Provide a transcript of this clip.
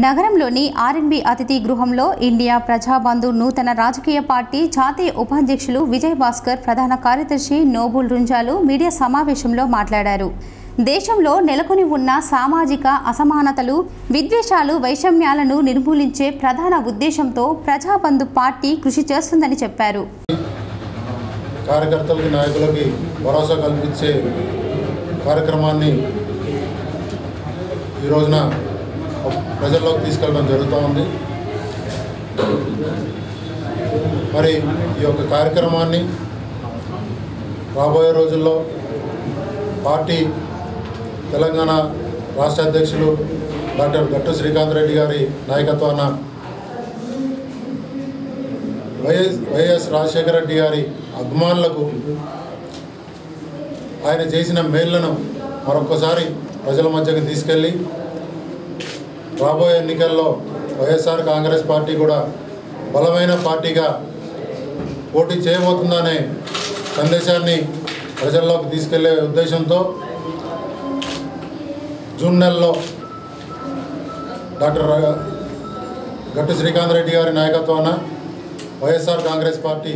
నగరంలోని ఆర్ఎన్బి అతిథి గృహంలో ఇండియా ప్రజాబంధు నూతన రాజకీయ పార్టీ జాతీయ ఉపాధ్యక్షులు విజయ్ భాస్కర్ ప్రధాన కార్యదర్శి నోబుల్ రుంజాలు మీడియా సమావేశంలో మాట్లాడారు. దేశంలో నెలకొని ఉన్న సామాజిక అసమానతలు విద్వేషాలు వైషమ్యాలను నిర్మూలించే ప్రధాన ఉద్దేశంతో ప్రజాబంధు పార్టీ కృషి చేస్తుందని చెప్పారు. కార్యకర్తలకి నాయకులకి భరోసా కల్పించే కార్యక్రమాన్ని ఈ రోజున ప్రజల్లోకి తీసుకెళ్ళడం జరుగుతూ ఉంది మరి ఈ యొక్క కార్యక్రమాన్ని రాబోయే రోజుల్లో పార్టీ తెలంగాణ రాష్ట్ర అధ్యక్షులు డాక్టర్ గట్టు శ్రీకాంత్ రెడ్డి గారి నాయకత్వాన వైఎస్ వైఎస్ రాజశేఖర రెడ్డి గారి అభిమానులకు ఆయన చేసిన మేళ్ళను మరొకసారి ప్రజల మధ్యకి తీసుకెళ్ళి రాబోయే ఎన్నికల్లో వైఎస్ఆర్ కాంగ్రెస్ పార్టీ కూడా బలమైన పార్టీగా పోటీ చేయబోతుందనే సందేశాన్ని ప్రజల్లోకి తీసుకెళ్ళే ఉద్దేశంతో జూన్ నెలలో డాక్టర్ గట్టు శ్రీకాంత్ రెడ్డి గారి నాయకత్వాన వైఎస్ఆర్ కాంగ్రెస్ పార్టీ